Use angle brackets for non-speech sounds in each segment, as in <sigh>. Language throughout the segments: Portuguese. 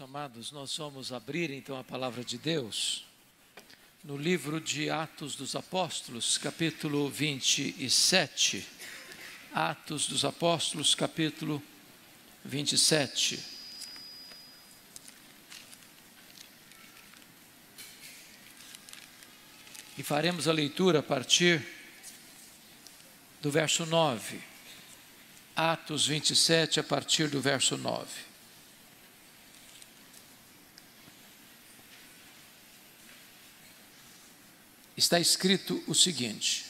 Amados, nós vamos abrir então a palavra de Deus no livro de Atos dos Apóstolos, capítulo 27. Atos dos Apóstolos, capítulo 27. E faremos a leitura a partir do verso 9. Atos 27, a partir do verso 9. Está escrito o seguinte: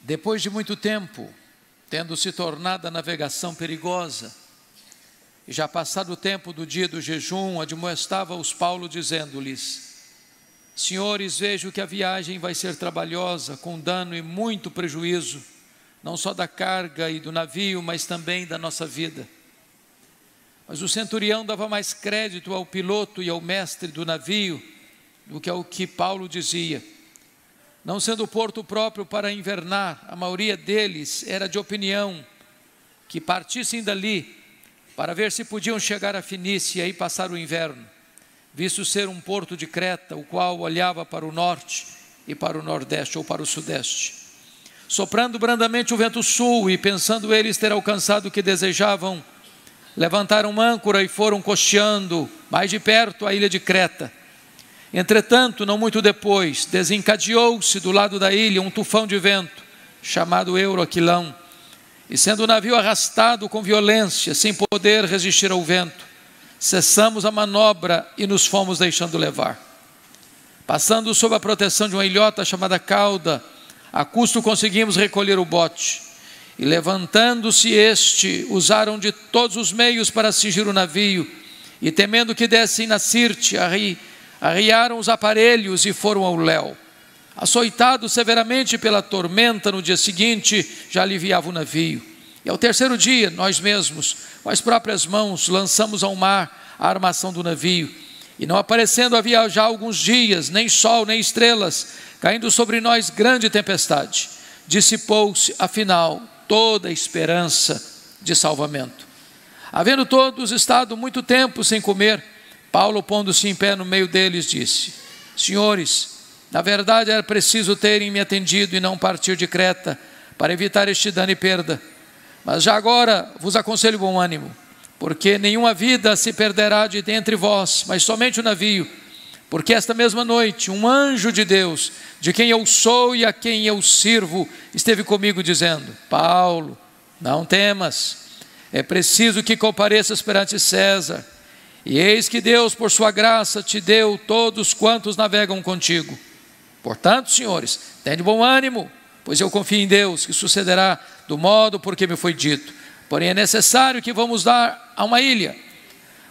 Depois de muito tempo, tendo se tornado a navegação perigosa, e já passado o tempo do dia do jejum, admoestava-os Paulo, dizendo-lhes: Senhores, vejo que a viagem vai ser trabalhosa, com dano e muito prejuízo, não só da carga e do navio, mas também da nossa vida. Mas o centurião dava mais crédito ao piloto e ao mestre do navio do que é o que Paulo dizia. Não sendo o porto próprio para invernar, a maioria deles era de opinião que partissem dali para ver se podiam chegar a Finícia e passar o inverno, visto ser um porto de Creta, o qual olhava para o norte e para o nordeste ou para o sudeste. Soprando brandamente o vento sul e pensando eles ter alcançado o que desejavam, levantaram âncora e foram costeando mais de perto a ilha de Creta Entretanto, não muito depois, desencadeou-se do lado da ilha um tufão de vento, chamado Euroquilão, e sendo o navio arrastado com violência, sem poder resistir ao vento, cessamos a manobra e nos fomos deixando levar. Passando sob a proteção de uma ilhota chamada cauda, a custo conseguimos recolher o bote. E levantando-se este, usaram de todos os meios para cingir o navio, e temendo que dessem na Sirte, a rir, arriaram os aparelhos e foram ao léu. Açoitados severamente pela tormenta, no dia seguinte já aliviava o navio. E ao terceiro dia, nós mesmos, com as próprias mãos, lançamos ao mar a armação do navio. E não aparecendo havia já alguns dias, nem sol, nem estrelas, caindo sobre nós grande tempestade, dissipou-se, afinal, toda a esperança de salvamento. Havendo todos estado muito tempo sem comer, Paulo, pondo-se em pé no meio deles, disse: Senhores, na verdade era preciso terem me atendido e não partir de Creta, para evitar este dano e perda. Mas já agora vos aconselho bom ânimo, porque nenhuma vida se perderá de entre vós, mas somente o navio. Porque esta mesma noite, um anjo de Deus, de quem eu sou e a quem eu sirvo, esteve comigo dizendo: Paulo, não temas, é preciso que compareças perante César. E eis que Deus, por sua graça, te deu todos quantos navegam contigo. Portanto, senhores, tenha bom ânimo, pois eu confio em Deus que sucederá do modo por que me foi dito. Porém, é necessário que vamos dar a uma ilha.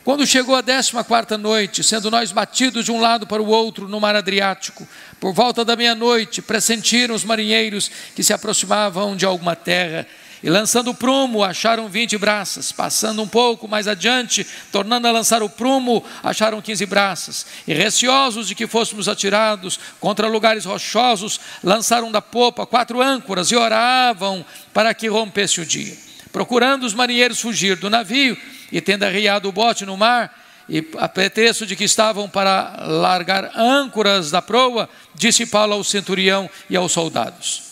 Quando chegou a décima quarta noite, sendo nós batidos de um lado para o outro no mar Adriático, por volta da meia-noite, pressentiram os marinheiros que se aproximavam de alguma terra e lançando o prumo, acharam vinte braças. Passando um pouco mais adiante, tornando a lançar o prumo, acharam quinze braças. E receosos de que fôssemos atirados contra lugares rochosos, lançaram da popa quatro âncoras e oravam para que rompesse o dia. Procurando os marinheiros fugir do navio e tendo arriado o bote no mar, e a pretexto de que estavam para largar âncoras da proa, disse Paulo ao centurião e aos soldados: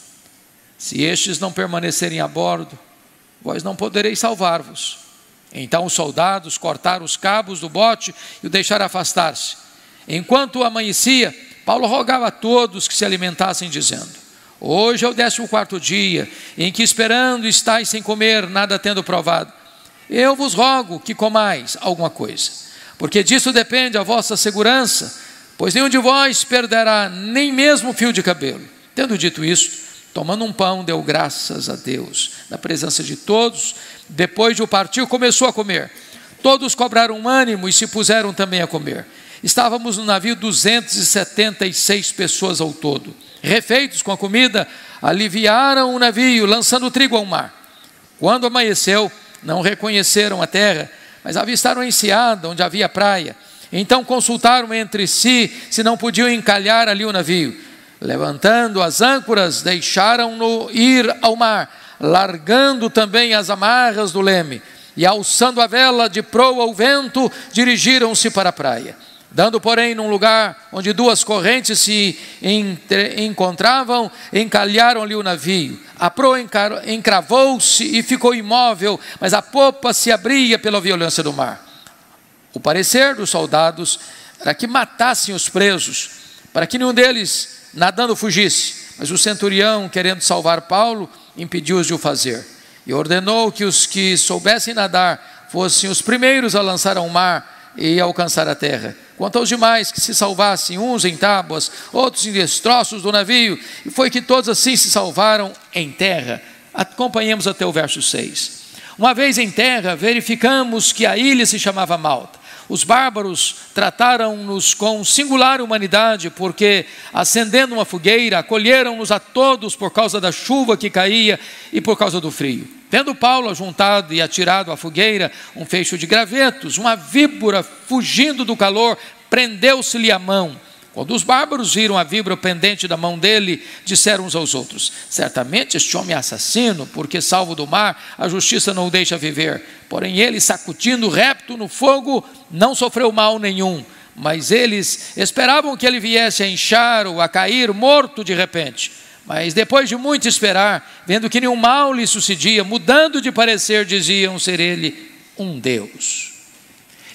se estes não permanecerem a bordo, vós não podereis salvar-vos. Então os soldados cortaram os cabos do bote e o deixaram afastar-se. Enquanto amanhecia, Paulo rogava a todos que se alimentassem, dizendo: Hoje é o décimo quarto dia, em que esperando estáis sem comer, nada tendo provado. Eu vos rogo que comais alguma coisa, porque disso depende a vossa segurança, pois nenhum de vós perderá nem mesmo fio de cabelo. Tendo dito isso, Tomando um pão, deu graças a Deus, na presença de todos. Depois de o partir, começou a comer. Todos cobraram ânimo e se puseram também a comer. Estávamos no navio 276 pessoas ao todo. Refeitos com a comida, aliviaram o navio, lançando trigo ao mar. Quando amanheceu, não reconheceram a terra, mas avistaram a enseada, onde havia praia. Então consultaram entre si se não podiam encalhar ali o navio. Levantando as âncoras, deixaram-no ir ao mar, largando também as amarras do leme. e, alçando a vela de proa ao vento, dirigiram-se para a praia. Dando, porém, num lugar onde duas correntes se encontravam, encalharam-lhe o navio. A proa encravou-se e ficou imóvel, mas a popa se abria pela violência do mar. O parecer dos soldados era que matassem os presos, para que nenhum deles nadando fugisse. Mas o centurião, querendo salvar Paulo, impediu-os de o fazer. E ordenou que os que soubessem nadar fossem os primeiros a lançar ao mar e alcançar a terra quanto aos demais que se salvassem, uns em tábuas, outros em destroços do navio, e foi que todos assim se salvaram em terra. Acompanhemos até o verso 6. Uma vez em terra, verificamos que a ilha se chamava Malta. Os bárbaros trataram-nos com singular humanidade, porque, acendendo uma fogueira, acolheram-nos a todos por causa da chuva que caía e por causa do frio. Tendo Paulo ajuntado e atirado à fogueira um fecho de gravetos, uma víbora, fugindo do calor, prendeu-se-lhe a mão. Quando os bárbaros viram a víbora pendente da mão dele, disseram uns aos outros: Certamente este homem é assassino, porque, salvo do mar, a justiça não o deixa viver. Porém, ele, sacudindo o repto no fogo, não sofreu mal nenhum. Mas eles esperavam que ele viesse a inchar ou a cair morto de repente. Mas depois de muito esperar, vendo que nenhum mal lhe sucedia, mudando de parecer, diziam ser ele um Deus.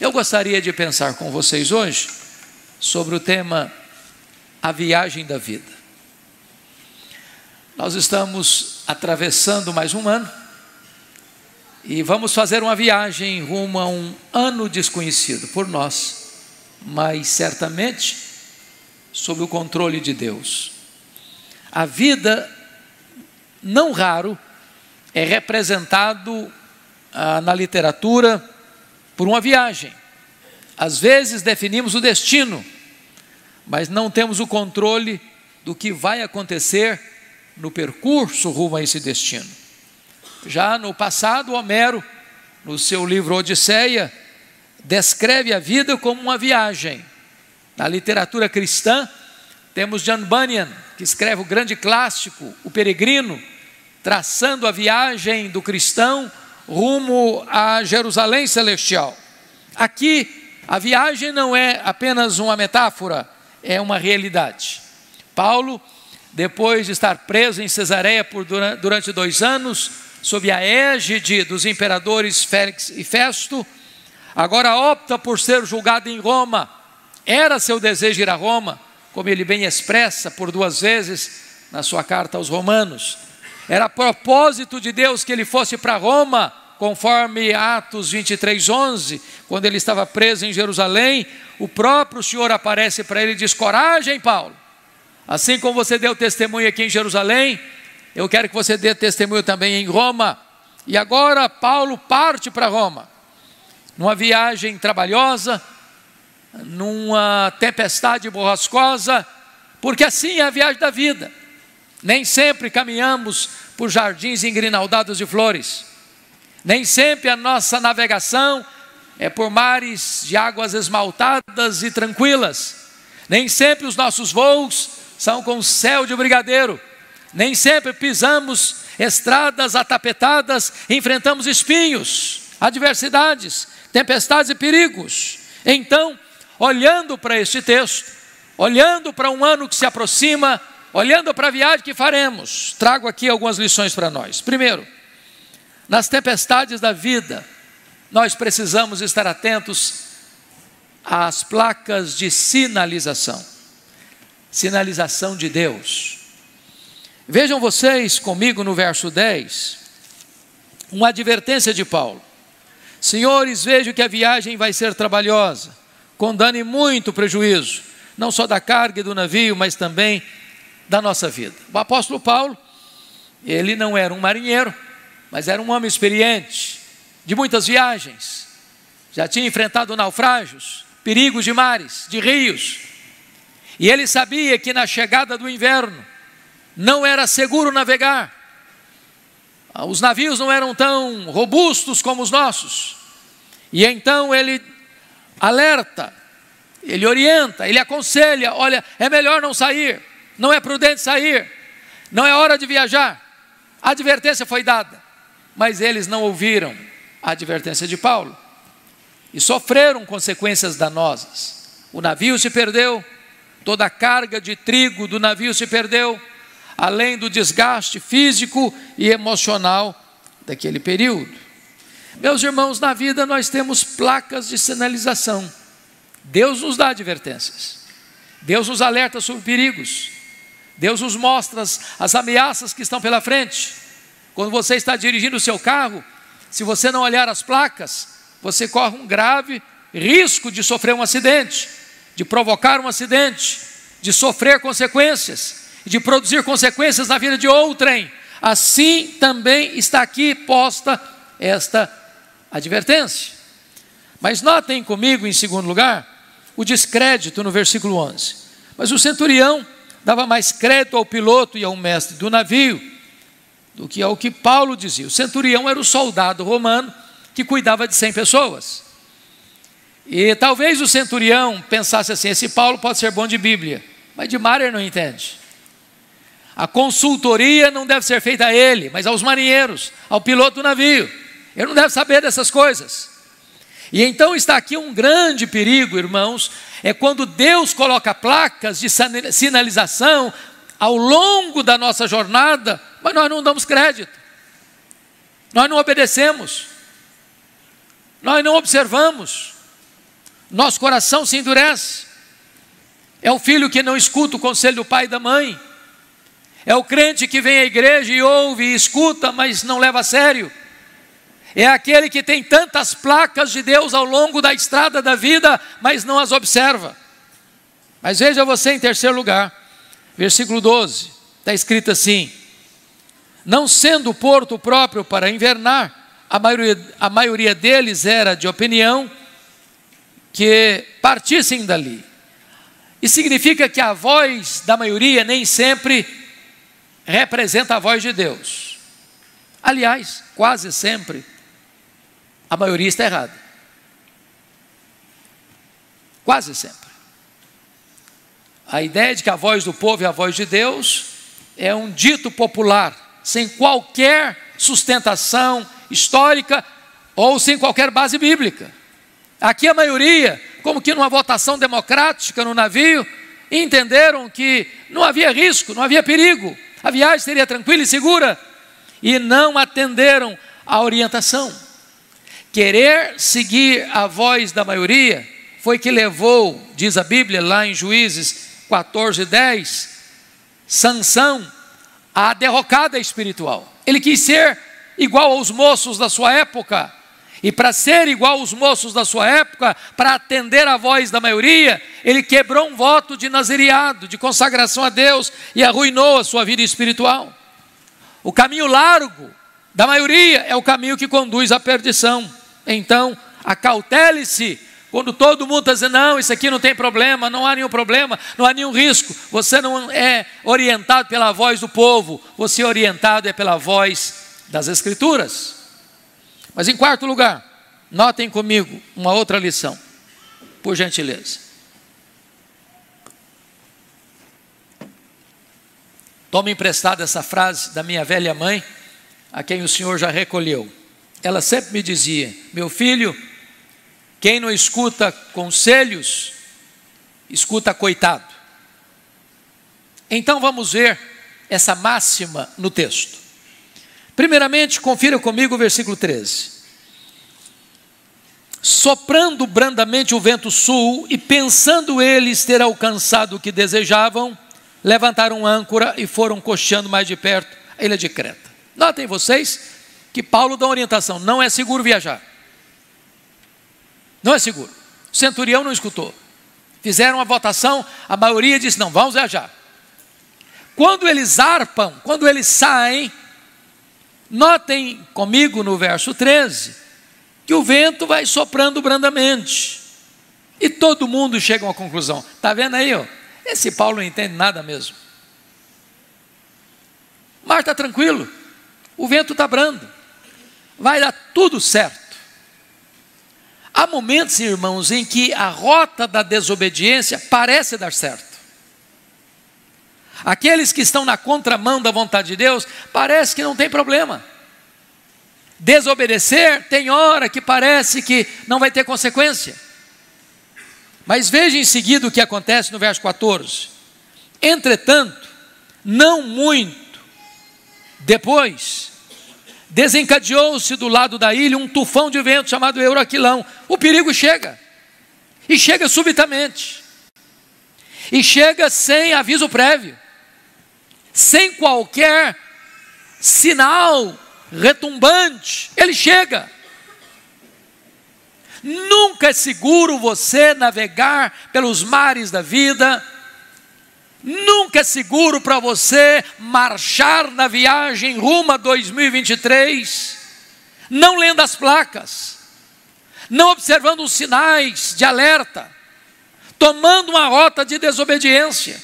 Eu gostaria de pensar com vocês hoje sobre o tema A Viagem da Vida. Nós estamos atravessando mais um ano e vamos fazer uma viagem rumo a um ano desconhecido por nós, mas certamente sob o controle de Deus. A vida, não raro, é representado ah, na literatura por uma viagem. Às vezes definimos o destino, mas não temos o controle do que vai acontecer no percurso rumo a esse destino. Já no passado, Homero, no seu livro Odisseia, descreve a vida como uma viagem. Na literatura cristã, temos John Bunyan, que escreve o grande clássico, O Peregrino, traçando a viagem do cristão rumo a Jerusalém celestial. Aqui, a viagem não é apenas uma metáfora, é uma realidade. Paulo, depois de estar preso em Cesareia por durante dois anos, sob a égide dos imperadores Félix e Festo, agora opta por ser julgado em Roma. Era seu desejo ir a Roma, como ele bem expressa por duas vezes na sua carta aos Romanos. Era propósito de Deus que ele fosse para Roma, conforme Atos 23, 11, quando ele estava preso em Jerusalém, o próprio Senhor aparece para ele e diz: Coragem, Paulo, assim como você deu testemunho aqui em Jerusalém, eu quero que você dê testemunho também em Roma. E agora Paulo parte para Roma, numa viagem trabalhosa, numa tempestade borrascosa, porque assim é a viagem da vida. Nem sempre caminhamos por jardins engrinaldados de flores. Nem sempre a nossa navegação é por mares de águas esmaltadas e tranquilas. Nem sempre os nossos voos são com céu de brigadeiro. Nem sempre pisamos estradas atapetadas, enfrentamos espinhos, adversidades, tempestades e perigos. Então, olhando para este texto, olhando para um ano que se aproxima, olhando para a viagem que faremos, trago aqui algumas lições para nós. Primeiro, nas tempestades da vida, nós precisamos estar atentos às placas de sinalização sinalização de Deus. Vejam vocês comigo no verso 10, uma advertência de Paulo. Senhores, vejo que a viagem vai ser trabalhosa com dano e muito prejuízo, não só da carga e do navio, mas também da nossa vida. O apóstolo Paulo, ele não era um marinheiro, mas era um homem experiente, de muitas viagens, já tinha enfrentado naufrágios, perigos de mares, de rios, e ele sabia que na chegada do inverno não era seguro navegar, os navios não eram tão robustos como os nossos, e então ele alerta, ele orienta, ele aconselha: olha, é melhor não sair, não é prudente sair, não é hora de viajar. A advertência foi dada, mas eles não ouviram a advertência de Paulo e sofreram consequências danosas. O navio se perdeu, toda a carga de trigo do navio se perdeu, além do desgaste físico e emocional daquele período. Meus irmãos, na vida nós temos placas de sinalização. Deus nos dá advertências. Deus nos alerta sobre perigos. Deus nos mostra as, as ameaças que estão pela frente. Quando você está dirigindo o seu carro, se você não olhar as placas, você corre um grave risco de sofrer um acidente, de provocar um acidente, de sofrer consequências, de produzir consequências na vida de outrem. Assim também está aqui posta esta advertência. Mas notem comigo, em segundo lugar, o descrédito no versículo 11. Mas o centurião dava mais crédito ao piloto e ao mestre do navio do que ao que Paulo dizia. O centurião era o soldado romano que cuidava de 100 pessoas. E talvez o centurião pensasse assim: esse Paulo pode ser bom de Bíblia, mas de mar ele não entende. A consultoria não deve ser feita a ele, mas aos marinheiros, ao piloto do navio. Ele não deve saber dessas coisas. E então está aqui um grande perigo, irmãos, é quando Deus coloca placas de sinalização ao longo da nossa jornada, mas nós não damos crédito, nós não obedecemos, nós não observamos, nosso coração se endurece. É o filho que não escuta o conselho do pai e da mãe, é o crente que vem à igreja e ouve e escuta, mas não leva a sério. É aquele que tem tantas placas de Deus ao longo da estrada da vida, mas não as observa. Mas veja você em terceiro lugar, versículo 12, está escrito assim: não sendo porto próprio para invernar, a maioria, a maioria deles era de opinião que partissem dali. E significa que a voz da maioria nem sempre representa a voz de Deus. Aliás, quase sempre, a maioria está errada. Quase sempre. A ideia de que a voz do povo é a voz de Deus é um dito popular sem qualquer sustentação histórica ou sem qualquer base bíblica. Aqui a maioria, como que numa votação democrática no navio, entenderam que não havia risco, não havia perigo, a viagem seria tranquila e segura, e não atenderam à orientação. Querer seguir a voz da maioria foi que levou, diz a Bíblia lá em Juízes 14, 10, Sansão a derrocada espiritual. Ele quis ser igual aos moços da sua época. E para ser igual aos moços da sua época, para atender a voz da maioria, ele quebrou um voto de nazireado, de consagração a Deus e arruinou a sua vida espiritual. O caminho largo da maioria é o caminho que conduz à perdição. Então, acautele-se quando todo mundo está dizendo, não, isso aqui não tem problema, não há nenhum problema, não há nenhum risco, você não é orientado pela voz do povo, você é orientado é pela voz das Escrituras. Mas em quarto lugar, notem comigo uma outra lição, por gentileza. Tome emprestada essa frase da minha velha mãe, a quem o Senhor já recolheu. Ela sempre me dizia: Meu filho, quem não escuta conselhos, escuta coitado. Então vamos ver essa máxima no texto. Primeiramente, confira comigo o versículo 13. Soprando brandamente o vento sul e pensando eles ter alcançado o que desejavam, levantaram âncora e foram cocheando mais de perto a ilha de Creta. Notem vocês que Paulo dá orientação: não é seguro viajar. Não é seguro. O centurião não escutou. Fizeram uma votação, a maioria disse: não, vamos viajar. Quando eles arpam, quando eles saem, notem comigo no verso 13, que o vento vai soprando brandamente. E todo mundo chega a uma conclusão. Está vendo aí? Ó? Esse Paulo não entende nada mesmo. Mar está tranquilo, o vento está brando, vai dar tudo certo. Há momentos, irmãos, em que a rota da desobediência parece dar certo. Aqueles que estão na contramão da vontade de Deus, parece que não tem problema. Desobedecer tem hora que parece que não vai ter consequência. Mas veja em seguida o que acontece no verso 14. Entretanto, não muito depois, desencadeou-se do lado da ilha um tufão de vento chamado Euroquilão. O perigo chega, e chega subitamente, e chega sem aviso prévio, sem qualquer sinal retumbante, ele chega. Nunca é seguro você navegar pelos mares da vida, nunca é seguro para você marchar na viagem rumo a 2023, não lendo as placas, não observando os sinais de alerta, tomando uma rota de desobediência,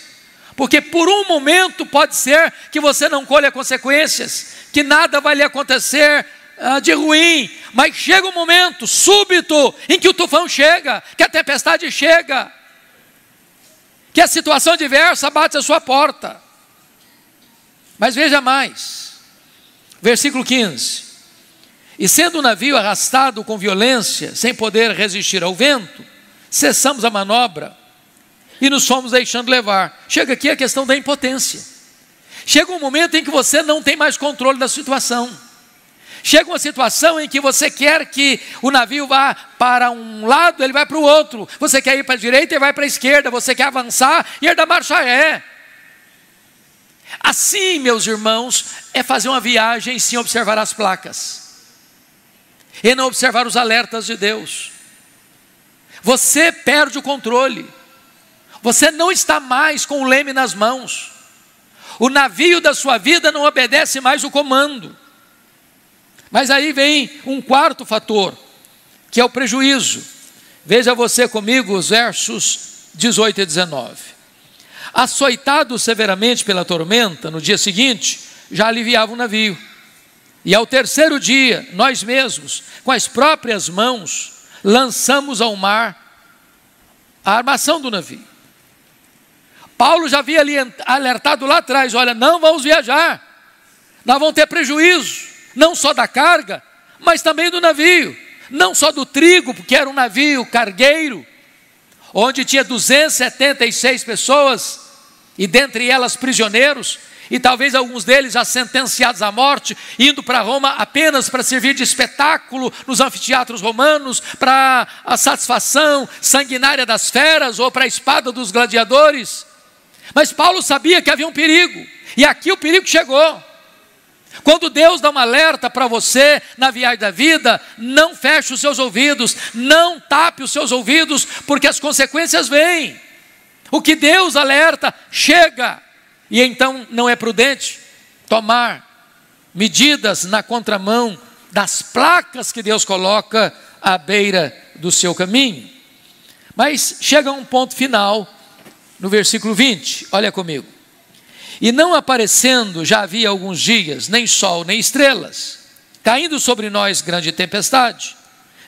porque por um momento pode ser que você não colha consequências, que nada vai lhe acontecer ah, de ruim, mas chega um momento súbito em que o tufão chega, que a tempestade chega, que a situação diversa bate a sua porta. Mas veja mais, versículo 15: E sendo o navio arrastado com violência, sem poder resistir ao vento, cessamos a manobra e nos fomos deixando levar. Chega aqui a questão da impotência. Chega um momento em que você não tem mais controle da situação. Chega uma situação em que você quer que o navio vá para um lado, ele vai para o outro. Você quer ir para a direita, ele vai para a esquerda. Você quer avançar e ele marcha ré. Assim, meus irmãos, é fazer uma viagem sem observar as placas e não observar os alertas de Deus. Você perde o controle. Você não está mais com o leme nas mãos. O navio da sua vida não obedece mais o comando. Mas aí vem um quarto fator, que é o prejuízo. Veja você comigo os versos 18 e 19. Açoitado severamente pela tormenta, no dia seguinte, já aliviava o navio. E ao terceiro dia, nós mesmos, com as próprias mãos, lançamos ao mar a armação do navio. Paulo já havia alertado lá atrás: olha, não vamos viajar, nós vamos ter prejuízo não só da carga, mas também do navio, não só do trigo, porque era um navio cargueiro, onde tinha 276 pessoas, e dentre elas prisioneiros, e talvez alguns deles já sentenciados à morte, indo para Roma apenas para servir de espetáculo nos anfiteatros romanos, para a satisfação sanguinária das feras ou para a espada dos gladiadores. Mas Paulo sabia que havia um perigo, e aqui o perigo chegou. Quando Deus dá um alerta para você na viagem da vida, não feche os seus ouvidos, não tape os seus ouvidos, porque as consequências vêm. O que Deus alerta chega, e então não é prudente tomar medidas na contramão das placas que Deus coloca à beira do seu caminho. Mas chega um ponto final no versículo 20, olha comigo. E não aparecendo já havia alguns dias, nem sol, nem estrelas, caindo sobre nós grande tempestade,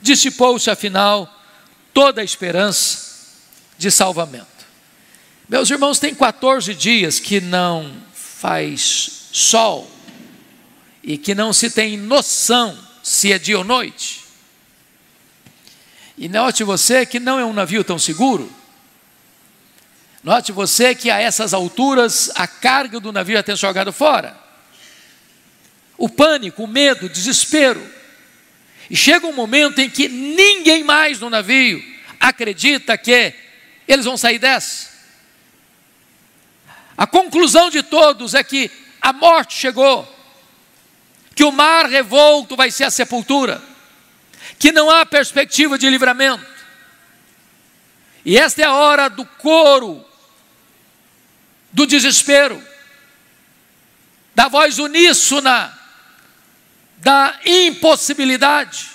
dissipou-se afinal toda a esperança de salvamento. Meus irmãos, tem 14 dias que não faz sol e que não se tem noção se é dia ou noite. E note você que não é um navio tão seguro Note você que a essas alturas a carga do navio já tem jogado fora. O pânico, o medo, o desespero. E chega um momento em que ninguém mais no navio acredita que eles vão sair dessa. A conclusão de todos é que a morte chegou, que o mar revolto vai ser a sepultura, que não há perspectiva de livramento. E esta é a hora do coro do desespero, da voz uníssona, da impossibilidade.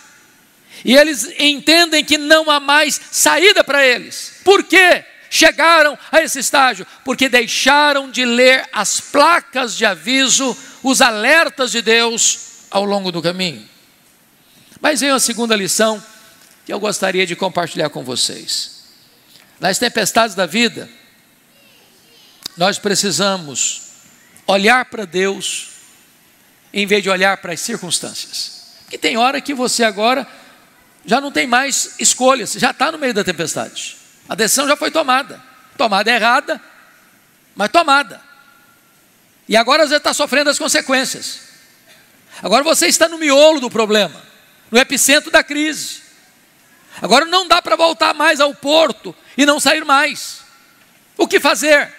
E eles entendem que não há mais saída para eles. Por quê? Chegaram a esse estágio porque deixaram de ler as placas de aviso, os alertas de Deus ao longo do caminho. Mas vem a segunda lição que eu gostaria de compartilhar com vocês. Nas tempestades da vida, nós precisamos olhar para Deus em vez de olhar para as circunstâncias. Que tem hora que você agora já não tem mais escolha, você já está no meio da tempestade. A decisão já foi tomada. Tomada errada, mas tomada. E agora você está sofrendo as consequências. Agora você está no miolo do problema, no epicentro da crise. Agora não dá para voltar mais ao porto e não sair mais. O que fazer?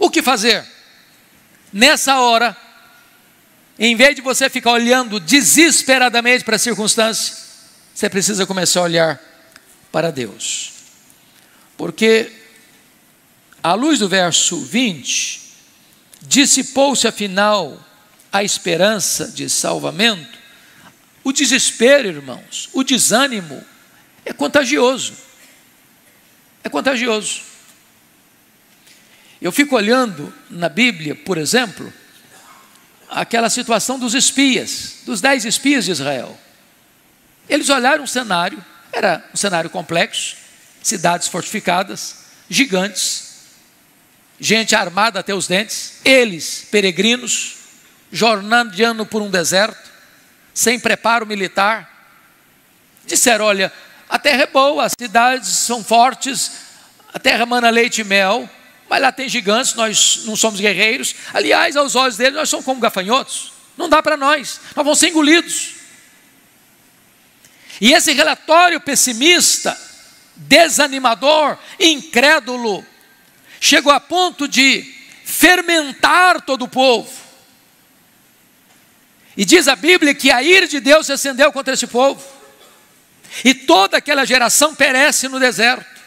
O que fazer? Nessa hora, em vez de você ficar olhando desesperadamente para a circunstância, você precisa começar a olhar para Deus. Porque, à luz do verso 20, dissipou-se afinal a esperança de salvamento, o desespero, irmãos, o desânimo é contagioso. É contagioso. Eu fico olhando na Bíblia, por exemplo, aquela situação dos espias, dos dez espias de Israel. Eles olharam um cenário, era um cenário complexo, cidades fortificadas, gigantes, gente armada até os dentes, eles, peregrinos, jornando por um deserto, sem preparo militar. Disseram: olha, a terra é boa, as cidades são fortes, a terra mana leite e mel, mas lá tem gigantes, nós não somos guerreiros. Aliás, aos olhos deles, nós somos como gafanhotos. Não dá para nós, nós vamos ser engolidos. E esse relatório pessimista, desanimador, incrédulo, chegou a ponto de fermentar todo o povo. E diz a Bíblia que a ira de Deus se acendeu contra esse povo. E toda aquela geração perece no deserto,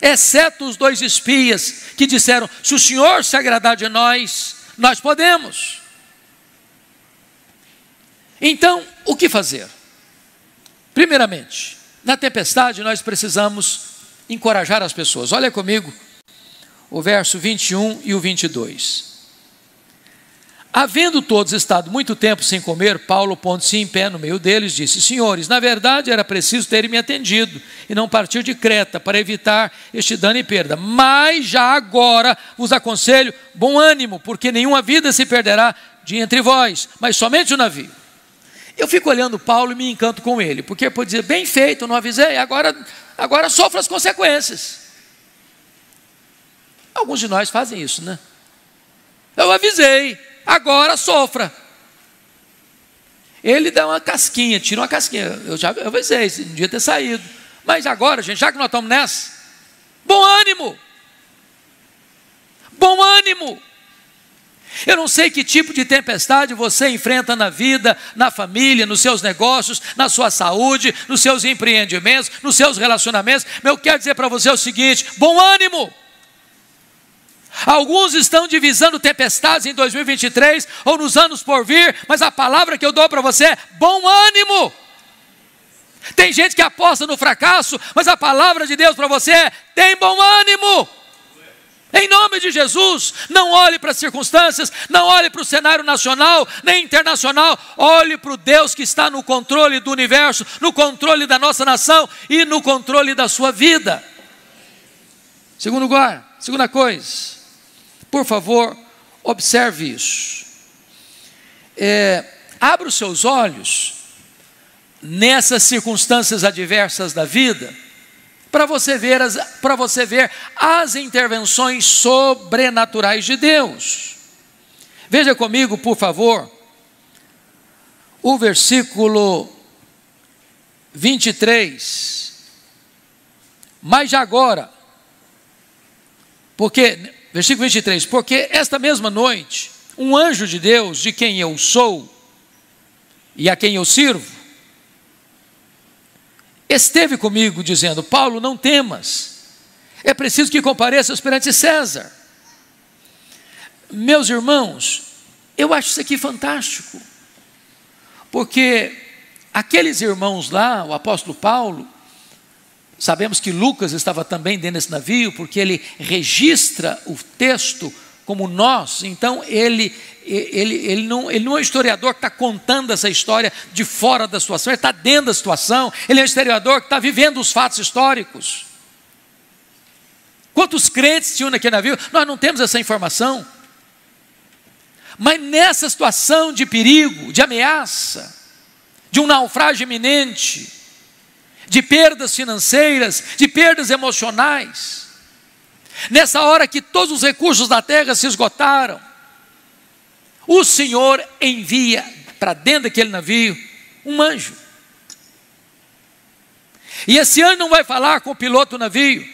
exceto os dois espias que disseram: Se o Senhor se agradar de nós, nós podemos. Então, o que fazer? Primeiramente, na tempestade nós precisamos encorajar as pessoas. Olha comigo o verso 21 e o 22. Havendo todos estado muito tempo sem comer, Paulo, pondo-se em pé no meio deles, disse: Senhores, na verdade era preciso terem me atendido e não partir de Creta para evitar este dano e perda. Mas já agora vos aconselho bom ânimo, porque nenhuma vida se perderá de entre vós, mas somente o navio. Eu fico olhando Paulo e me encanto com ele, porque pode dizer: bem feito, não avisei, agora, agora sofra as consequências. Alguns de nós fazem isso, né? Eu avisei, agora sofra. Ele dá uma casquinha, tira uma casquinha. Eu já avisei, não devia ter saído. Mas agora, gente, já que nós estamos nessa, bom ânimo. Bom ânimo. Eu não sei que tipo de tempestade você enfrenta na vida, na família, nos seus negócios, na sua saúde, nos seus empreendimentos, nos seus relacionamentos, mas eu quero dizer para você o seguinte: bom ânimo. Alguns estão divisando tempestades em 2023 ou nos anos por vir, mas a palavra que eu dou para você é bom ânimo. Tem gente que aposta no fracasso, mas a palavra de Deus para você é: tem bom ânimo. Em nome de Jesus, não olhe para as circunstâncias, não olhe para o cenário nacional nem internacional, olhe para o Deus que está no controle do universo, no controle da nossa nação e no controle da sua vida. Segundo lugar, segunda coisa, por favor, observe isso. É, abra os seus olhos nessas circunstâncias adversas da vida, para você ver as, para você ver as intervenções sobrenaturais de Deus. Veja comigo, por favor, o versículo 23. Mas agora, porque Versículo 23: Porque esta mesma noite, um anjo de Deus, de quem eu sou e a quem eu sirvo, esteve comigo dizendo: Paulo, não temas, é preciso que compareças perante César. Meus irmãos, eu acho isso aqui fantástico, porque aqueles irmãos lá, o apóstolo Paulo, Sabemos que Lucas estava também dentro desse navio, porque ele registra o texto como nós, então ele, ele, ele, não, ele não é um historiador que está contando essa história de fora da situação, ele está dentro da situação, ele é um historiador que está vivendo os fatos históricos. Quantos crentes tinham naquele navio? Nós não temos essa informação. Mas nessa situação de perigo, de ameaça, de um naufrágio iminente, de perdas financeiras, de perdas emocionais. Nessa hora que todos os recursos da terra se esgotaram, o Senhor envia para dentro daquele navio um anjo. E esse anjo não vai falar com o piloto do navio.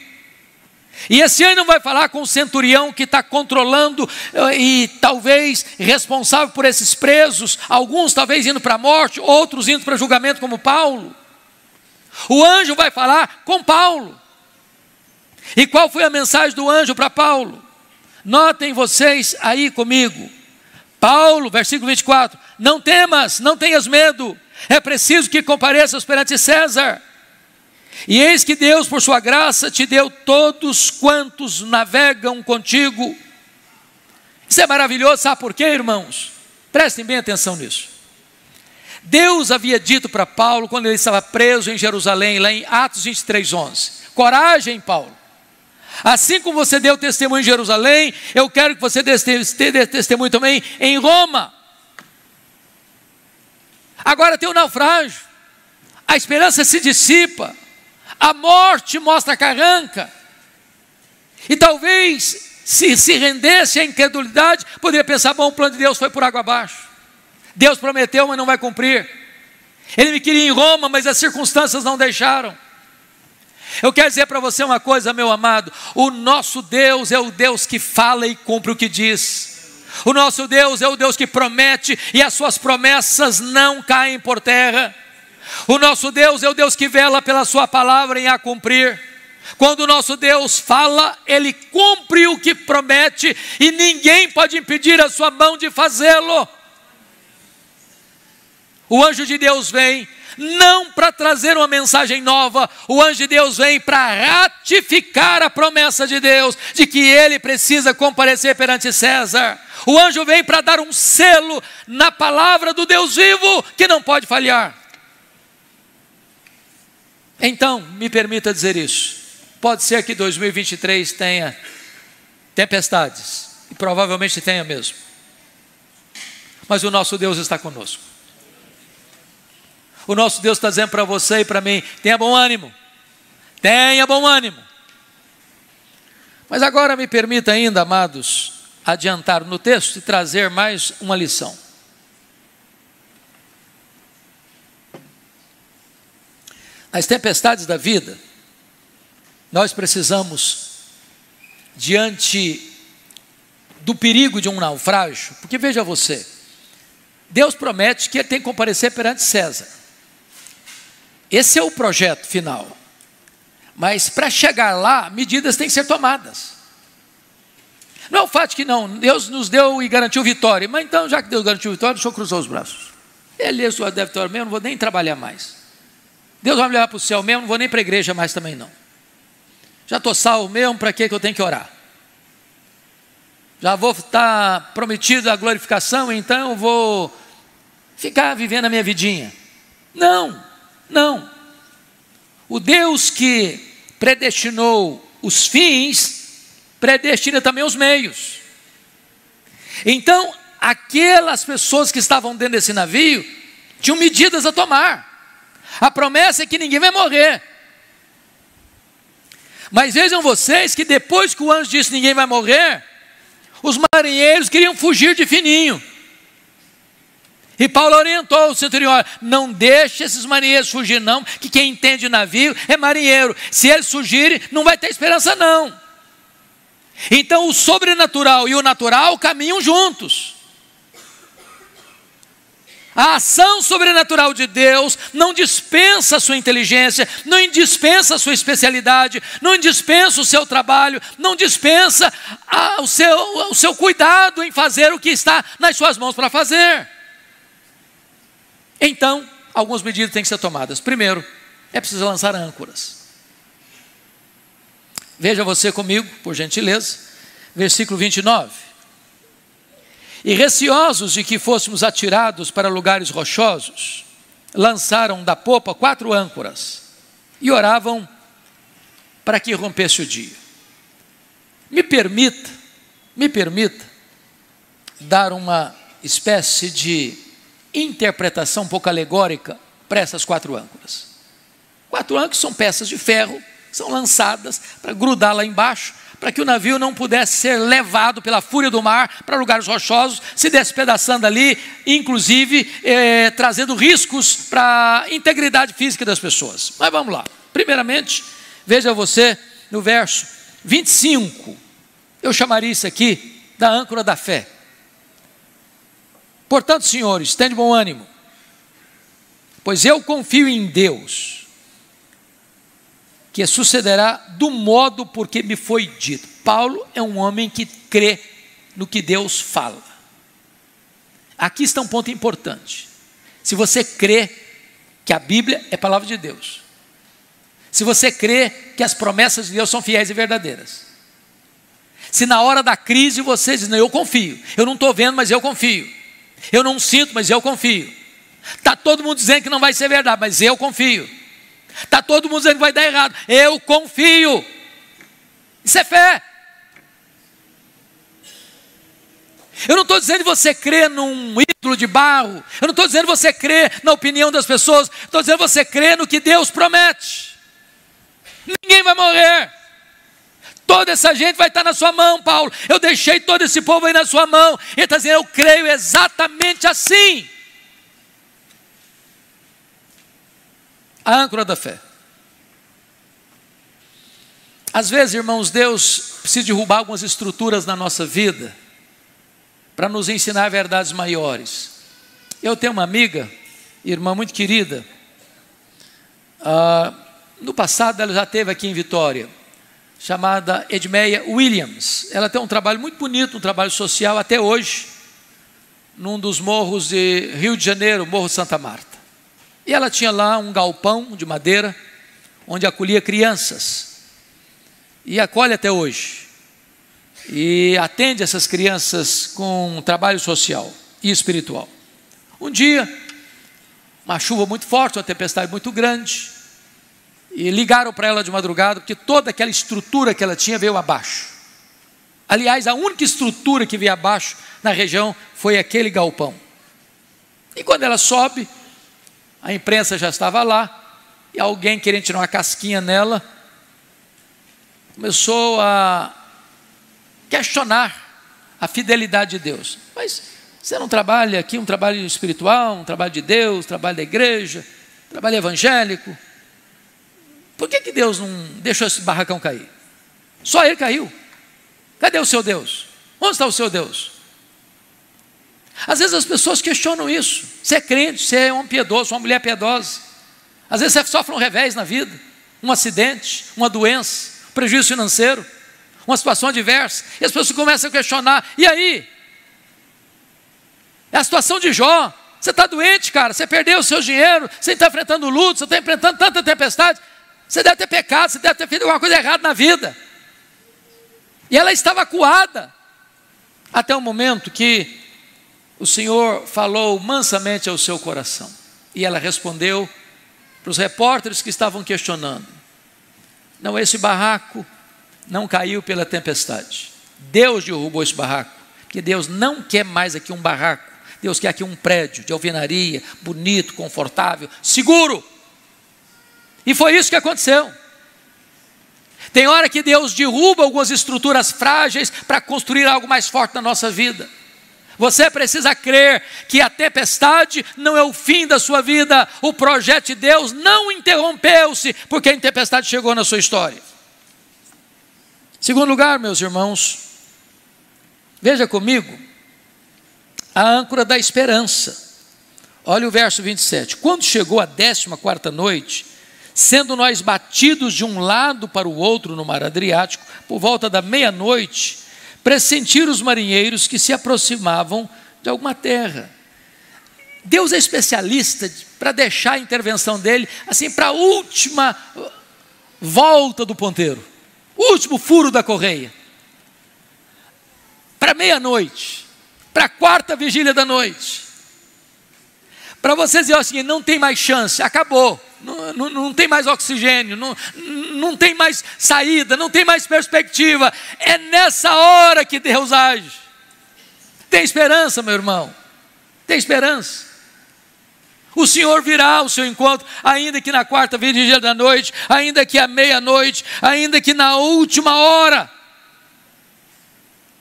E esse anjo não vai falar com o centurião que está controlando eh, e talvez responsável por esses presos, alguns talvez indo para a morte, outros indo para julgamento, como Paulo. O anjo vai falar com Paulo. E qual foi a mensagem do anjo para Paulo? Notem vocês aí comigo. Paulo, versículo 24: Não temas, não tenhas medo, é preciso que compareças perante César. E eis que Deus, por sua graça, te deu todos quantos navegam contigo. Isso é maravilhoso, sabe por quê, irmãos? Prestem bem atenção nisso. Deus havia dito para Paulo, quando ele estava preso em Jerusalém, lá em Atos 23, 11: Coragem, Paulo. Assim como você deu testemunho em Jerusalém, eu quero que você dê testemunho também em Roma. Agora tem o naufrágio, a esperança se dissipa, a morte mostra a carranca, e talvez se se rendesse à incredulidade, poderia pensar: bom, o plano de Deus foi por água abaixo. Deus prometeu, mas não vai cumprir. Ele me queria em Roma, mas as circunstâncias não deixaram. Eu quero dizer para você uma coisa, meu amado: o nosso Deus é o Deus que fala e cumpre o que diz. O nosso Deus é o Deus que promete e as suas promessas não caem por terra. O nosso Deus é o Deus que vela pela sua palavra em a cumprir. Quando o nosso Deus fala, ele cumpre o que promete e ninguém pode impedir a sua mão de fazê-lo. O anjo de Deus vem não para trazer uma mensagem nova, o anjo de Deus vem para ratificar a promessa de Deus de que ele precisa comparecer perante César. O anjo vem para dar um selo na palavra do Deus vivo que não pode falhar. Então, me permita dizer isso. Pode ser que 2023 tenha tempestades, e provavelmente tenha mesmo. Mas o nosso Deus está conosco. O nosso Deus está dizendo para você e para mim: tenha bom ânimo, tenha bom ânimo. Mas agora me permita ainda, amados, adiantar no texto e trazer mais uma lição. Nas tempestades da vida, nós precisamos, diante do perigo de um naufrágio, porque veja você, Deus promete que ele tem que comparecer perante César. Esse é o projeto final. Mas para chegar lá, medidas têm que ser tomadas. Não é o fato que não, Deus nos deu e garantiu vitória. Mas então, já que Deus garantiu vitória, deixa eu cruzar os braços. Ele sua deve vitória mesmo, não vou nem trabalhar mais. Deus vai me levar para o céu mesmo, não vou nem para a igreja mais também não. Já estou salvo mesmo, para que eu tenho que orar? Já vou estar prometido a glorificação, então vou ficar vivendo a minha vidinha. Não. Não. O Deus que predestinou os fins, predestina também os meios. Então, aquelas pessoas que estavam dentro desse navio tinham medidas a tomar. A promessa é que ninguém vai morrer. Mas vejam vocês que depois que o anjo disse ninguém vai morrer, os marinheiros queriam fugir de fininho. E Paulo orientou o centurião: não deixe esses marinheiros fugir, não, que quem entende navio é marinheiro. Se eles fugirem, não vai ter esperança, não. Então o sobrenatural e o natural caminham juntos. A ação sobrenatural de Deus não dispensa a sua inteligência, não dispensa a sua especialidade, não dispensa o seu trabalho, não dispensa a, o, seu, o seu cuidado em fazer o que está nas suas mãos para fazer. Então, algumas medidas têm que ser tomadas. Primeiro, é preciso lançar âncoras. Veja você comigo, por gentileza, versículo 29. E receosos de que fôssemos atirados para lugares rochosos, lançaram da popa quatro âncoras e oravam para que rompesse o dia. Me permita, me permita dar uma espécie de interpretação um pouco alegórica para essas quatro âncoras. Quatro âncoras são peças de ferro, são lançadas para grudar lá embaixo, para que o navio não pudesse ser levado pela fúria do mar para lugares rochosos, se despedaçando ali, inclusive eh, trazendo riscos para a integridade física das pessoas. Mas vamos lá. Primeiramente, veja você no verso 25. Eu chamaria isso aqui da âncora da fé. Portanto, senhores, tenham bom ânimo, pois eu confio em Deus, que sucederá do modo porque me foi dito. Paulo é um homem que crê no que Deus fala. Aqui está um ponto importante. Se você crê que a Bíblia é palavra de Deus, se você crê que as promessas de Deus são fiéis e verdadeiras, se na hora da crise você diz, não, eu confio, eu não estou vendo, mas eu confio, eu não sinto, mas eu confio, está todo mundo dizendo que não vai ser verdade, mas eu confio, está todo mundo dizendo que vai dar errado, eu confio, isso é fé. Eu não estou dizendo que você crê num ídolo de barro. Eu não estou dizendo que você crê na opinião das pessoas. Estou dizendo que você crê no que Deus promete. Ninguém vai morrer. Toda essa gente vai estar na sua mão, Paulo. Eu deixei todo esse povo aí na sua mão. Ele está dizendo, eu creio exatamente assim. A âncora da fé. Às vezes, irmãos, Deus precisa derrubar algumas estruturas na nossa vida para nos ensinar verdades maiores. Eu tenho uma amiga, irmã muito querida, uh, no passado ela já teve aqui em Vitória, chamada Edmeia Williams. Ela tem um trabalho muito bonito, um trabalho social até hoje, num dos morros de Rio de Janeiro, Morro Santa Marta. E ela tinha lá um galpão de madeira, onde acolhia crianças. E acolhe até hoje. E atende essas crianças com um trabalho social e espiritual. Um dia, uma chuva muito forte, uma tempestade muito grande, e ligaram para ela de madrugada, porque toda aquela estrutura que ela tinha veio abaixo. Aliás, a única estrutura que veio abaixo na região foi aquele galpão. E quando ela sobe, a imprensa já estava lá, e alguém querendo tirar uma casquinha nela, começou a questionar a fidelidade de Deus. Mas você não trabalha aqui um trabalho espiritual, um trabalho de Deus, um trabalho da igreja, um trabalho evangélico? Por que, que Deus não deixou esse barracão cair? Só ele caiu. Cadê o seu Deus? Onde está o seu Deus? Às vezes as pessoas questionam isso. Você é crente, você é um piedoso, uma mulher piedosa. Às vezes você sofre um revés na vida, um acidente, uma doença, um prejuízo financeiro, uma situação adversa. E as pessoas começam a questionar: e aí? É a situação de Jó. Você está doente, cara, você perdeu o seu dinheiro, você está enfrentando luto, você está enfrentando tanta tempestade. Você deve ter pecado, você deve ter feito alguma coisa errada na vida. E ela estava acuada. Até o momento que o Senhor falou mansamente ao seu coração. E ela respondeu para os repórteres que estavam questionando: Não, esse barraco não caiu pela tempestade. Deus derrubou esse barraco. Porque Deus não quer mais aqui um barraco. Deus quer aqui um prédio de alvenaria, bonito, confortável, seguro. E foi isso que aconteceu. Tem hora que Deus derruba algumas estruturas frágeis para construir algo mais forte na nossa vida. Você precisa crer que a tempestade não é o fim da sua vida, o projeto de Deus não interrompeu-se porque a tempestade chegou na sua história. Segundo lugar, meus irmãos, veja comigo a âncora da esperança. Olha o verso 27. Quando chegou a décima quarta noite, Sendo nós batidos de um lado para o outro no mar Adriático, por volta da meia-noite, pressentiram os marinheiros que se aproximavam de alguma terra. Deus é especialista para deixar a intervenção dele assim para a última volta do ponteiro, último furo da correia. Para meia-noite, para a quarta vigília da noite. Para você dizer assim, não tem mais chance, acabou não, não, não tem mais oxigênio, não, não tem mais saída, não tem mais perspectiva. É nessa hora que Deus age. Tem esperança, meu irmão, tem esperança. O Senhor virá ao seu encontro, ainda que na quarta vigília da noite, ainda que à meia-noite, ainda que na última hora.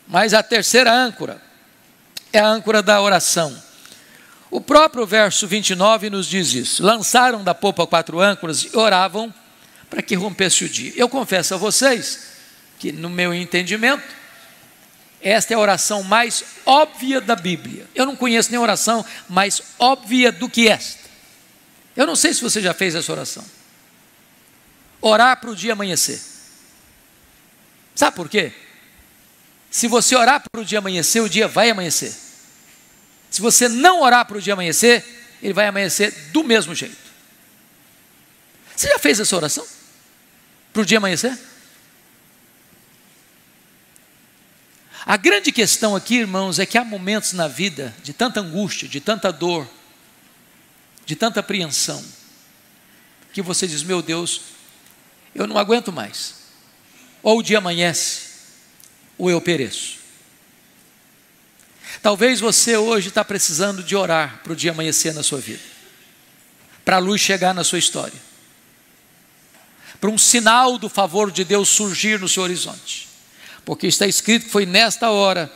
Mas a terceira âncora é a âncora da oração. O próprio verso 29 nos diz isso: lançaram da popa quatro âncoras e oravam para que rompesse o dia. Eu confesso a vocês que, no meu entendimento, esta é a oração mais óbvia da Bíblia. Eu não conheço nenhuma oração mais óbvia do que esta. Eu não sei se você já fez essa oração. Orar para o dia amanhecer. Sabe por quê? Se você orar para o dia amanhecer, o dia vai amanhecer. Se você não orar para o dia amanhecer, ele vai amanhecer do mesmo jeito. Você já fez essa oração? Para o dia amanhecer? A grande questão aqui, irmãos, é que há momentos na vida de tanta angústia, de tanta dor, de tanta apreensão, que você diz: Meu Deus, eu não aguento mais. Ou o dia amanhece, ou eu pereço. Talvez você hoje está precisando de orar para o dia amanhecer na sua vida, para a luz chegar na sua história, para um sinal do favor de Deus surgir no seu horizonte porque está escrito que foi nesta hora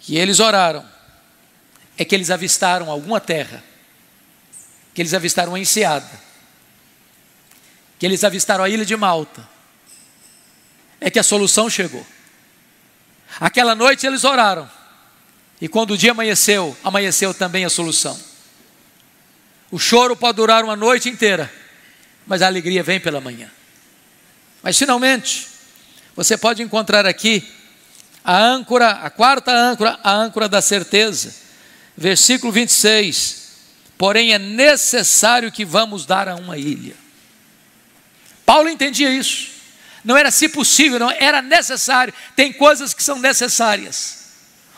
que eles oraram, é que eles avistaram alguma terra, que eles avistaram a enseada, que eles avistaram a ilha de Malta, é que a solução chegou. Aquela noite eles oraram, e quando o dia amanheceu, amanheceu também a solução. O choro pode durar uma noite inteira, mas a alegria vem pela manhã. Mas finalmente, você pode encontrar aqui a âncora, a quarta âncora, a âncora da certeza. Versículo 26. Porém é necessário que vamos dar a uma ilha. Paulo entendia isso. Não era se possível, não, era necessário. Tem coisas que são necessárias.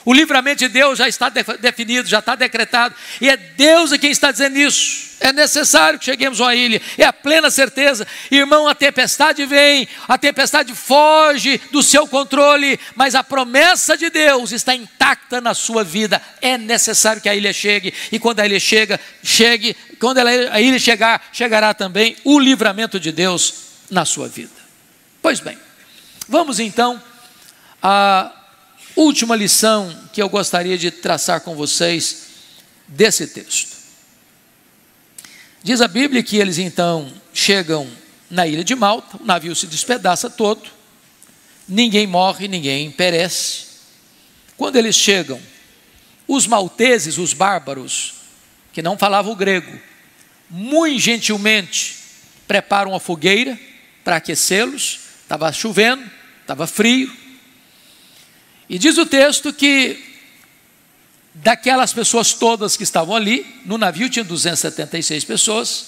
O livramento de Deus já está definido, já está decretado, e é Deus quem está dizendo isso. É necessário que cheguemos a uma ilha, é a plena certeza. Irmão, a tempestade vem, a tempestade foge do seu controle, mas a promessa de Deus está intacta na sua vida. É necessário que a ilha chegue, e quando a ilha chega, chegue, quando a ilha chegar, chegará também o livramento de Deus na sua vida. Pois bem, vamos então a última lição que eu gostaria de traçar com vocês desse texto. Diz a Bíblia que eles então chegam na ilha de Malta, o navio se despedaça todo, ninguém morre, ninguém perece. Quando eles chegam, os malteses, os bárbaros, que não falavam o grego, muito gentilmente preparam a fogueira para aquecê-los, estava chovendo, estava frio, e diz o texto que daquelas pessoas todas que estavam ali, no navio tinha 276 pessoas,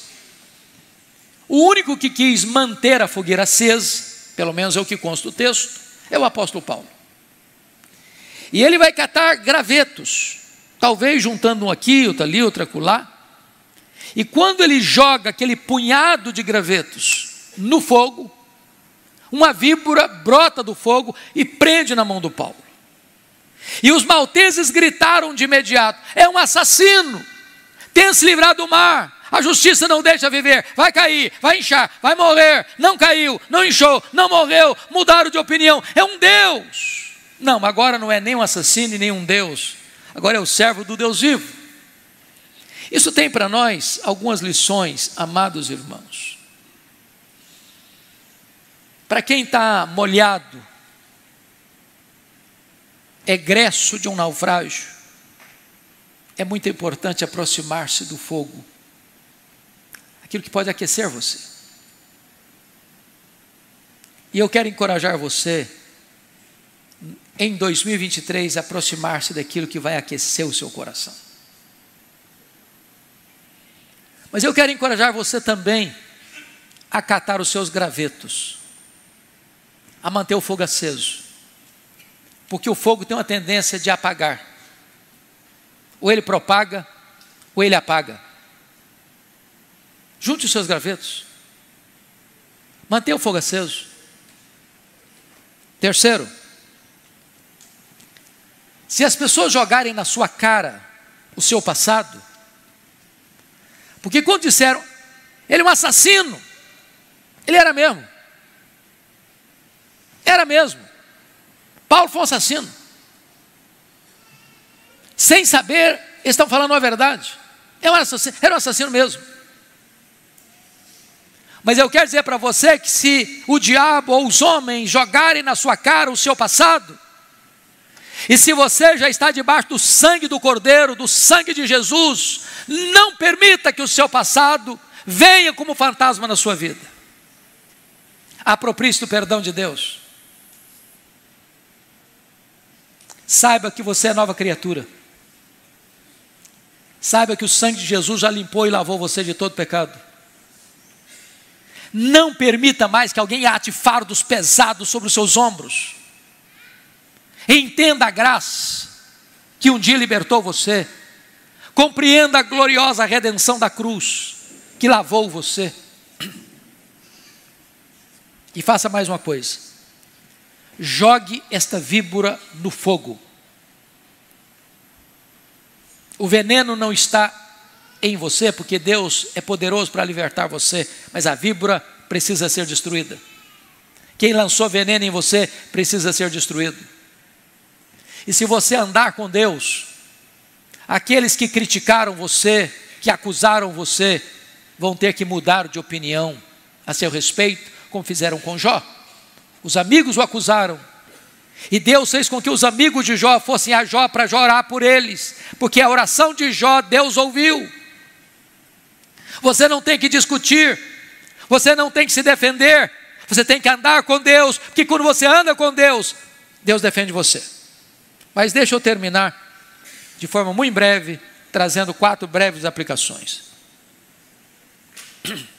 o único que quis manter a fogueira acesa, pelo menos é o que consta o texto, é o apóstolo Paulo. E ele vai catar gravetos, talvez juntando um aqui, outro ali, outro acolá. E quando ele joga aquele punhado de gravetos no fogo, uma víbora brota do fogo e prende na mão do Paulo. E os malteses gritaram de imediato: é um assassino, tem se livrado do mar. A justiça não deixa viver, vai cair, vai inchar, vai morrer. Não caiu, não inchou, não morreu, mudaram de opinião. É um Deus. Não, agora não é nem um assassino e nem um Deus, agora é o servo do Deus vivo. Isso tem para nós algumas lições, amados irmãos. Para quem está molhado, egresso de um naufrágio, é muito importante aproximar-se do fogo, aquilo que pode aquecer você. E eu quero encorajar você, em 2023, a aproximar-se daquilo que vai aquecer o seu coração. Mas eu quero encorajar você também a catar os seus gravetos, a manter o fogo aceso porque o fogo tem uma tendência de apagar. Ou ele propaga, ou ele apaga. Junte os seus gravetos. Mantenha o fogo aceso. Terceiro, se as pessoas jogarem na sua cara o seu passado, Porque quando disseram, ele é um assassino, ele era mesmo. Era mesmo. Paulo foi um assassino. Sem saber, estão falando a verdade. Era um assassino, era um assassino mesmo. Mas eu quero dizer para você que se o diabo ou os homens jogarem na sua cara o seu passado, e se você já está debaixo do sangue do Cordeiro, do sangue de Jesus, não permita que o seu passado venha como fantasma na sua vida. Aproprie-se do perdão de Deus. Saiba que você é nova criatura. Saiba que o sangue de Jesus já limpou e lavou você de todo pecado. Não permita mais que alguém ate fardos pesados sobre os seus ombros. Entenda a graça que um dia libertou você. Compreenda a gloriosa redenção da cruz que lavou você. E faça mais uma coisa: jogue esta víbora no fogo. O veneno não está em você, porque Deus é poderoso para libertar você, mas a víbora precisa ser destruída. Quem lançou veneno em você precisa ser destruído. E se você andar com Deus, aqueles que criticaram você, que acusaram você, vão ter que mudar de opinião a seu respeito, como fizeram com Jó. Os amigos o acusaram, e Deus fez com que os amigos de Jó fossem a Jó para orar por eles, porque a oração de Jó Deus ouviu. Você não tem que discutir, você não tem que se defender, você tem que andar com Deus, porque quando você anda com Deus, Deus defende você. Mas deixa eu terminar de forma muito breve, trazendo quatro breves aplicações. <clears throat>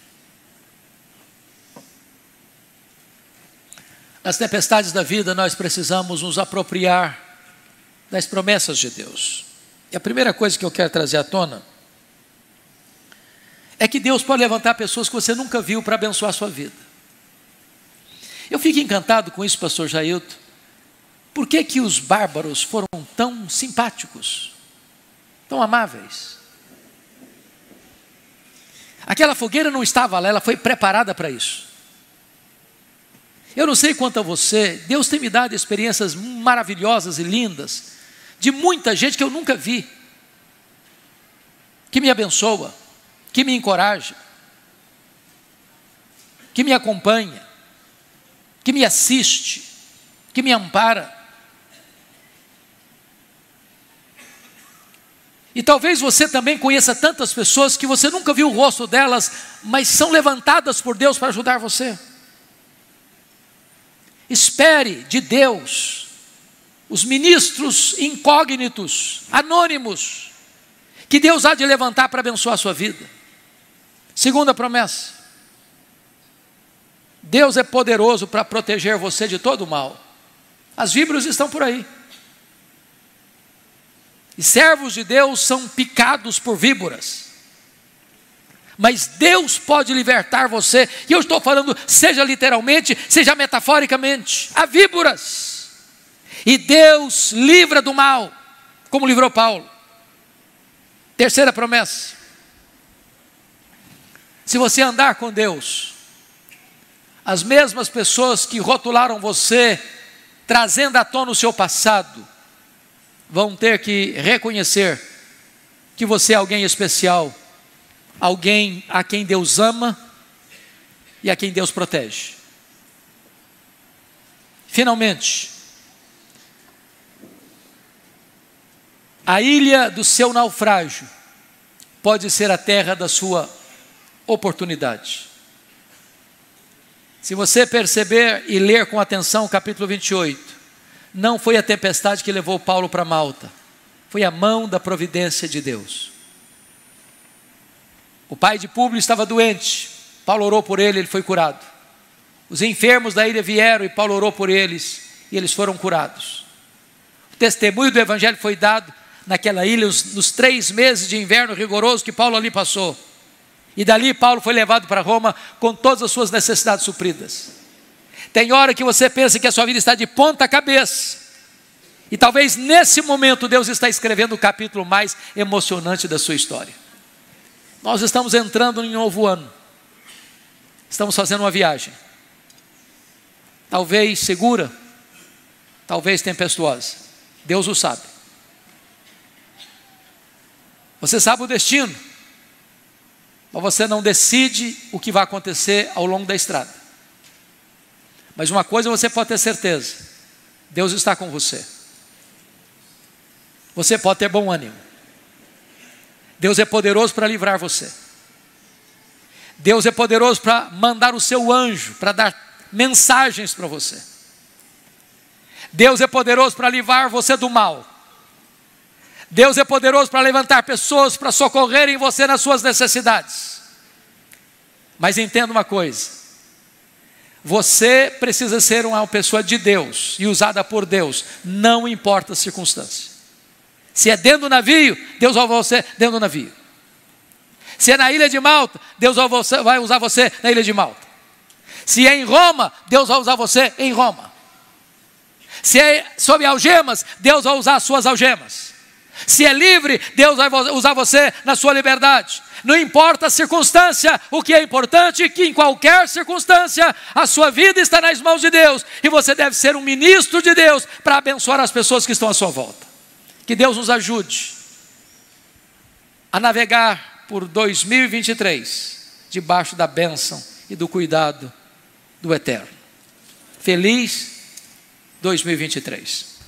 Nas tempestades da vida, nós precisamos nos apropriar das promessas de Deus. E a primeira coisa que eu quero trazer à tona é que Deus pode levantar pessoas que você nunca viu para abençoar a sua vida. Eu fico encantado com isso, pastor Jailton, por que, que os bárbaros foram tão simpáticos, tão amáveis? Aquela fogueira não estava lá, ela foi preparada para isso. Eu não sei quanto a você, Deus tem me dado experiências maravilhosas e lindas, de muita gente que eu nunca vi, que me abençoa, que me encoraja, que me acompanha, que me assiste, que me ampara. E talvez você também conheça tantas pessoas que você nunca viu o rosto delas, mas são levantadas por Deus para ajudar você. Espere de Deus os ministros incógnitos, anônimos, que Deus há de levantar para abençoar a sua vida. Segunda promessa: Deus é poderoso para proteger você de todo o mal. As víboras estão por aí. E servos de Deus são picados por víboras. Mas Deus pode libertar você, e eu estou falando, seja literalmente, seja metaforicamente, há víboras. E Deus livra do mal, como livrou Paulo. Terceira promessa: se você andar com Deus, as mesmas pessoas que rotularam você, trazendo à tona o seu passado, vão ter que reconhecer que você é alguém especial, alguém a quem Deus ama e a quem Deus protege. Finalmente, a ilha do seu naufrágio pode ser a terra da sua oportunidade. Se você perceber e ler com atenção o capítulo 28, não foi a tempestade que levou Paulo para Malta, foi a mão da providência de Deus. O pai de Públio estava doente, Paulo orou por ele, ele foi curado. Os enfermos da ilha vieram e Paulo orou por eles e eles foram curados. O testemunho do evangelho foi dado naquela ilha nos três meses de inverno rigoroso que Paulo ali passou. E dali Paulo foi levado para Roma com todas as suas necessidades supridas. Tem hora que você pensa que a sua vida está de ponta cabeça. E talvez nesse momento Deus está escrevendo o capítulo mais emocionante da sua história. Nós estamos entrando em um novo ano. Estamos fazendo uma viagem. Talvez segura, talvez tempestuosa. Deus o sabe. Você sabe o destino, mas você não decide o que vai acontecer ao longo da estrada. Mas uma coisa você pode ter certeza: Deus está com você. Você pode ter bom ânimo. Deus é poderoso para livrar você. Deus é poderoso para mandar o seu anjo para dar mensagens para você. Deus é poderoso para livrar você do mal. Deus é poderoso para levantar pessoas para socorrerem você nas suas necessidades. Mas entenda uma coisa: você precisa ser uma pessoa de Deus e usada por Deus, não importa a circunstância. Se é dentro do navio, Deus vai usar você dentro do navio. Se é na ilha de Malta, Deus vai usar você na ilha de Malta. Se é em Roma, Deus vai usar você em Roma. Se é sob algemas, Deus vai usar as suas algemas. Se é livre, Deus vai usar você na sua liberdade. Não importa a circunstância, o que é importante é que em qualquer circunstância a sua vida está nas mãos de Deus e você deve ser um ministro de Deus para abençoar as pessoas que estão à sua volta. Que Deus nos ajude a navegar por 2023 debaixo da bênção e do cuidado do Eterno. Feliz 2023.